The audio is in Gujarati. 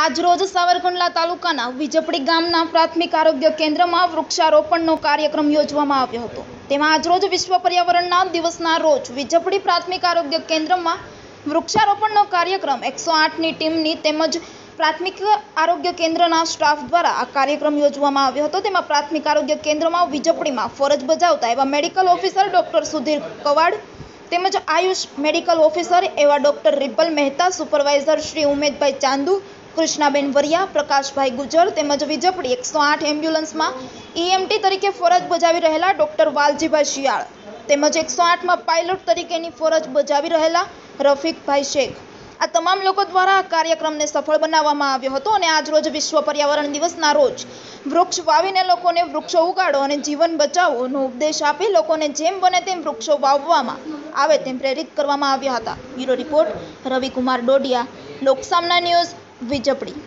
આજરોજ સાવરકુંડલા તાલુકાના વિજપડી ગામના પ્રાથમિક આરોગ્ય કેન્દ્રમાં વૃક્ષારોપણનો કાર્યક્રમ યોજવામાં આવ્યો હતો. તેમાં આજરોજ વિશ્વ પર્યાવરણના દિવસના રોજ વિજપડી પ્રાથમિક આરોગ્ય કેન્દ્રમાં વૃક્ષારોપણનો કાર્યક્રમ એકસો આઠની ટીમની તેમજ પ્રાથમિક આરોગ્ય કેન્દ્રના સ્ટાફ દ્વારા આ કાર્યક્રમ યોજવામાં આવ્યો હતો. તેમાં પ્રાથમિક આરોગ્ય કેન્દ્રમાં વિજપડીમાં ફરજ બજાવતા એવા medical officer doctor Sudhir Kavad તેમજ આયુષ મેડિકલ ઓફિસર એવા ડૉક્ટર રિપલ મહેતા, સુપરવાઇઝર શ્રી ઉમેદભાઈ ચાંદુ કૃષ્ણાબેન વરિયા, પ્રકાશભાઈ ગુજર તેમજ વિજપડી એકસો આઠ એમ્બ્યુલન્સમાં ઈએમટી તરીકે ફરજ બજાવી રહેલા ડૉક્ટર વાલજીભાઈ શિયાળ તેમજ એકસો આઠમાં પાયલોટ તરીકેની ફરજ બજાવી રહેલા રફીકભાઈ શેખ. આ તમામ લોકો દ્વારા આ કાર્યક્રમને સફળ બનાવવામાં આવ્યો હતો અને આજરોજ વિશ્વ પર્યાવરણ દિવસના રોજ વૃક્ષ વાવીને લોકોને વૃક્ષો ઉગાડો અને જીવન બચાવોનો ઉપદેશ આપી લોકોને જેમ બને તેમ વૃક્ષો વાવવામાં આવે તેમ પ્રેરિત કરવામાં આવ્યા હતા. Bureau report Ravikumar Dodiya. Loksamna news Vijapadi.